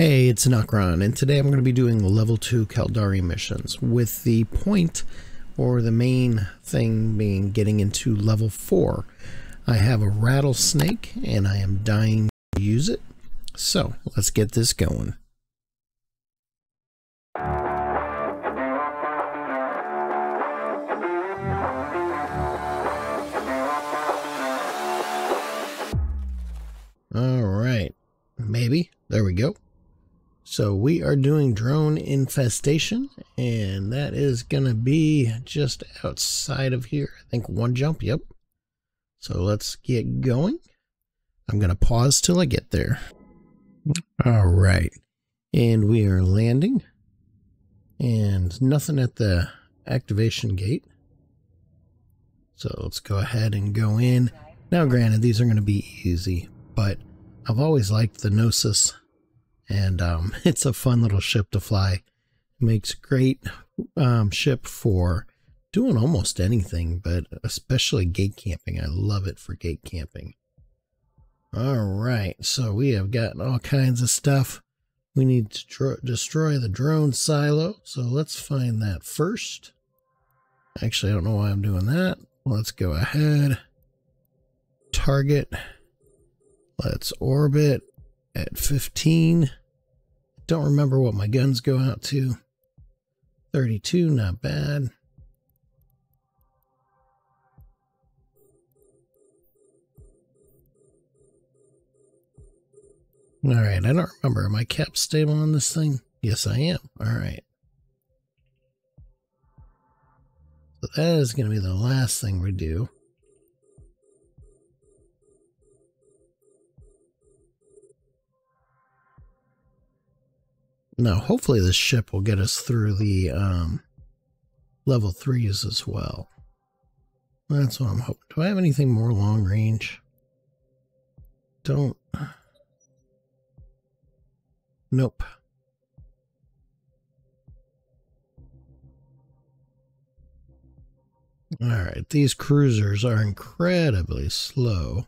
Hey, it's Xenokron, and today I'm going to be doing the level 2 Caldari missions, with the point, or the main thing being getting into level 4. I have a rattlesnake, and I am dying to use it, so let's get this going. Alright, maybe, there we go. So we are doing drone infestation, and that is going to be just outside of here. I think one jump, yep. So let's get going. I'm going to pause till I get there. All right. And we are landing. And nothing at the activation gate. So let's go ahead and go in. Now, granted, these are going to be easy, but I've always liked the Gnosis and um, it's a fun little ship to fly. Makes great um, ship for doing almost anything, but especially gate camping. I love it for gate camping. All right, so we have got all kinds of stuff. We need to destroy the drone silo, so let's find that first. Actually, I don't know why I'm doing that. Let's go ahead. Target. Let's orbit at 15. Don't remember what my guns go out to. 32, not bad. All right, I don't remember. Am I cap stable on this thing? Yes, I am. All right. So that is going to be the last thing we do. Now, hopefully this ship will get us through the um, level 3s as well. That's what I'm hoping. Do I have anything more long range? Don't. Nope. Alright, these cruisers are incredibly slow.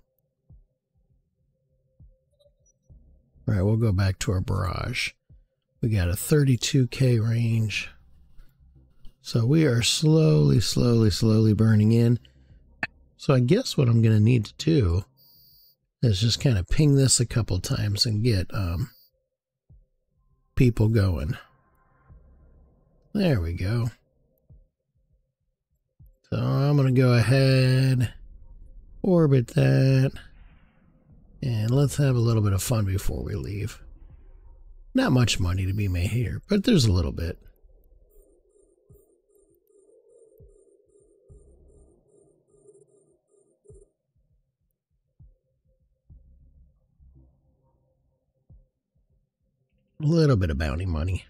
Alright, we'll go back to our barrage. We got a 32k range. So we are slowly, slowly, slowly burning in. So I guess what I'm going to need to do is just kind of ping this a couple times and get um, people going. There we go. So I'm going to go ahead, orbit that, and let's have a little bit of fun before we leave. Not much money to be made here, but there's a little bit. A little bit of bounty money.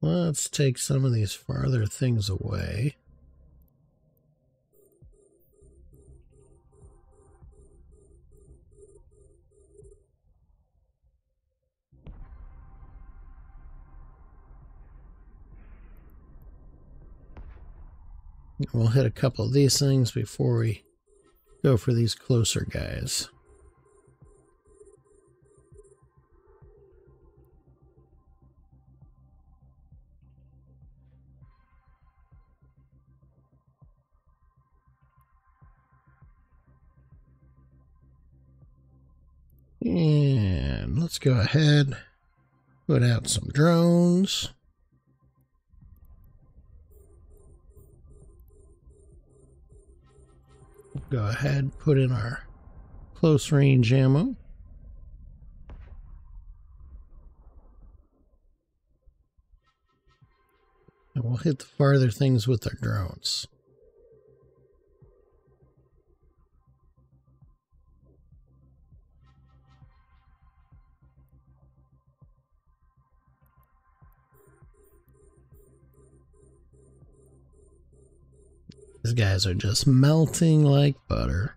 Let's take some of these farther things away. We'll hit a couple of these things before we go for these closer guys. And let's go ahead, put out some drones. Go ahead, put in our close range ammo. And we'll hit the farther things with our drones. These guys are just melting like butter.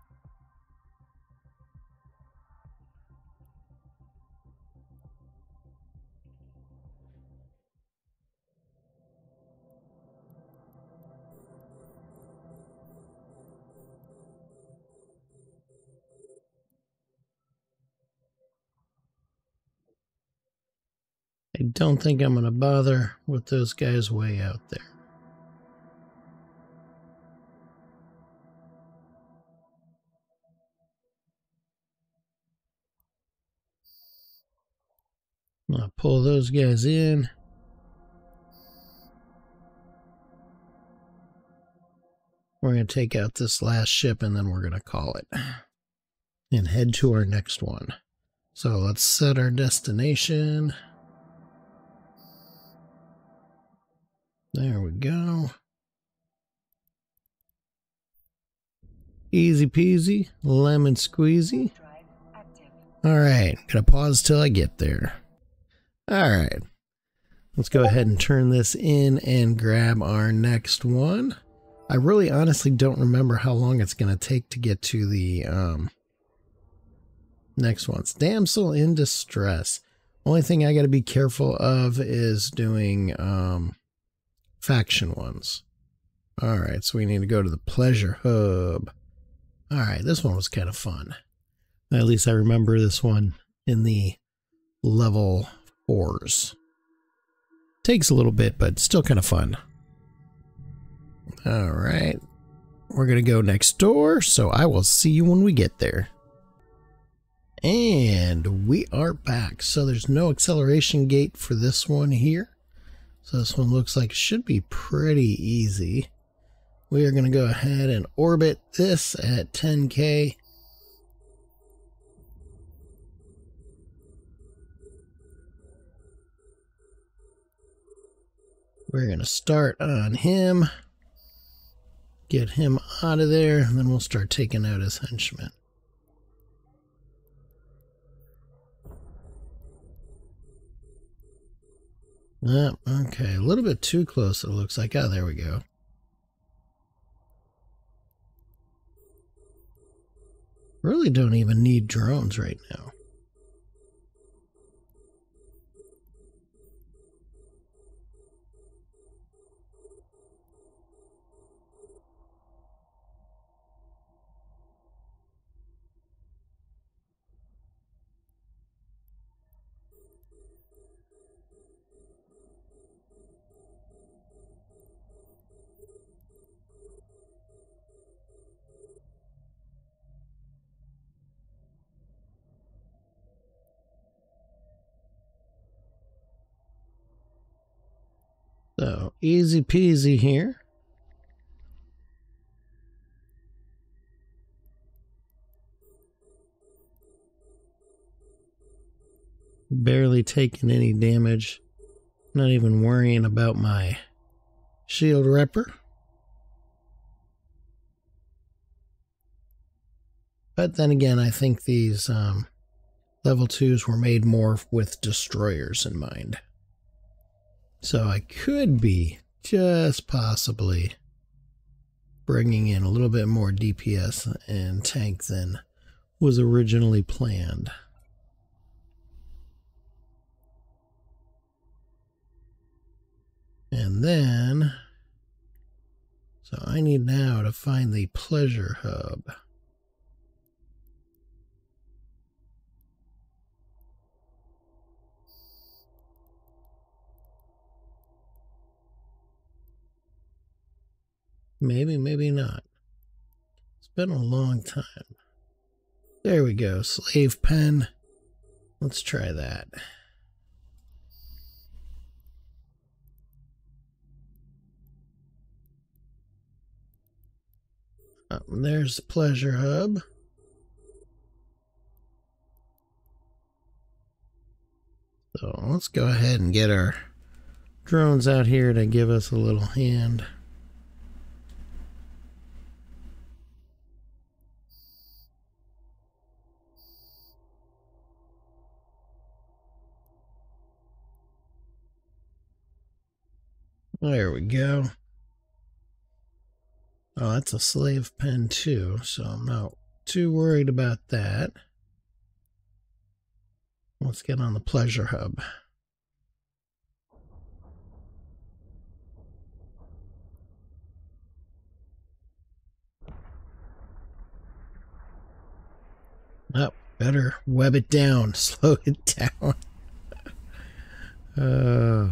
I don't think I'm going to bother with those guys way out there. I'll pull those guys in. We're going to take out this last ship and then we're going to call it and head to our next one. So let's set our destination. There we go. Easy peasy, lemon squeezy. All right, gonna pause till I get there. All right, let's go ahead and turn this in and grab our next one. I really honestly don't remember how long it's gonna take to get to the um, next ones. Damsel in distress. Only thing I gotta be careful of is doing um, faction ones. All right, so we need to go to the pleasure hub. All right, this one was kind of fun. At least I remember this one in the level fours. Takes a little bit, but still kind of fun. All right, we're going to go next door, so I will see you when we get there. And we are back. So there's no acceleration gate for this one here. So this one looks like it should be pretty easy. We are going to go ahead and orbit this at 10k. We're going to start on him, get him out of there, and then we'll start taking out his henchmen. Oh, okay, a little bit too close it looks like. Oh, there we go. Really don't even need drones right now. So easy peasy here. Barely taking any damage. Not even worrying about my shield repper. But then again, I think these um, level 2s were made more with destroyers in mind. So I could be just possibly bringing in a little bit more DPS and tank than was originally planned. And then, so I need now to find the pleasure hub. Maybe, maybe not. It's been a long time. There we go. Slave pen. Let's try that. Oh, there's the pleasure hub. So let's go ahead and get our drones out here to give us a little hand. There we go. Oh, that's a slave pen too, so I'm not too worried about that. Let's get on the pleasure hub. Oh, better web it down, slow it down. Uh,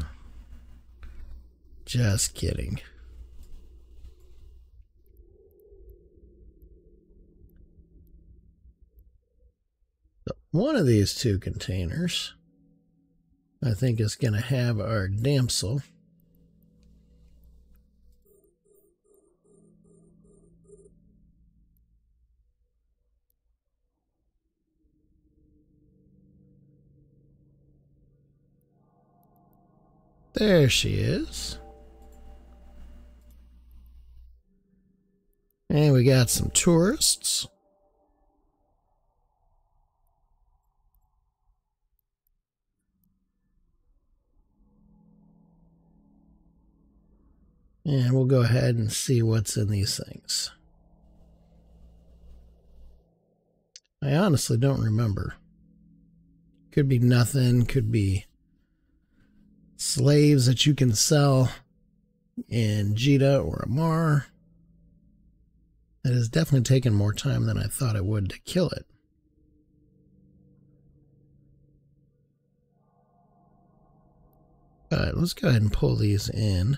just kidding. One of these two containers, I think, is going to have our damsel. There she is. And we got some tourists. And we'll go ahead and see what's in these things. I honestly don't remember. Could be nothing, could be slaves that you can sell in Jita or Amarr. It has definitely taken more time than I thought it would to kill it. Alright, let's go ahead and pull these in.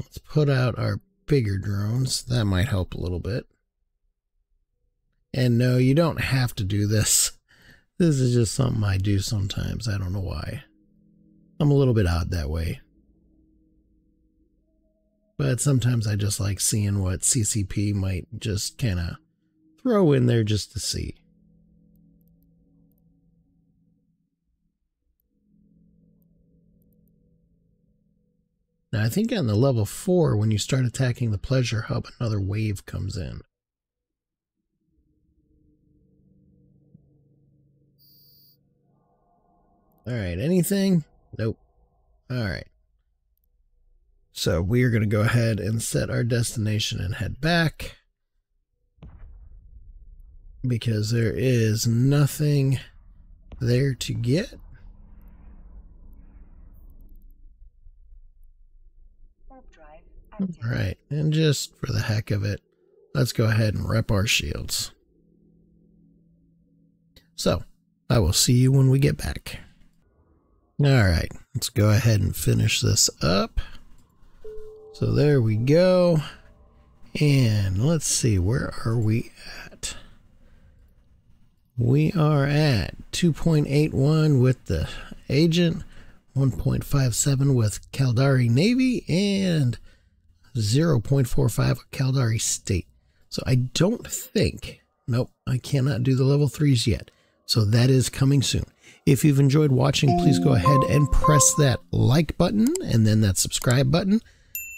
Let's put out our bigger drones. That might help a little bit. And no, you don't have to do this. This is just something I do sometimes. I don't know why. I'm a little bit odd that way. But sometimes I just like seeing what CCP might just kind of throw in there just to see. Now, I think on the level 4, when you start attacking the Pleasure Hub, another wave comes in. Alright, anything? Nope. Alright. So we are going to go ahead and set our destination and head back. Because there is nothing there to get. Right, and just for the heck of it, let's go ahead and rep our shields. So, I will see you when we get back. Alright, let's go ahead and finish this up. So there we go. And let's see, where are we at? We are at 2.81 with the agent, 1.57 with Caldari Navy, and 0.45 with Caldari State. So I don't think, nope, I cannot do the level 3s yet. So that is coming soon. If you've enjoyed watching, please go ahead and press that like button and then that subscribe button.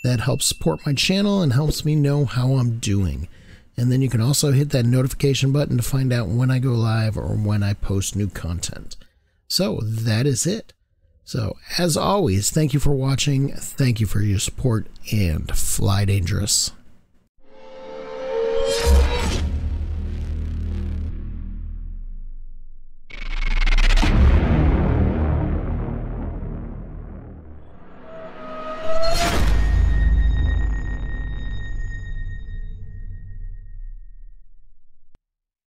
That helps support my channel and helps me know how I'm doing. And then you can also hit that notification button to find out when I go live or when I post new content. So that is it. So, as always, thank you for watching, thank you for your support, and fly dangerous.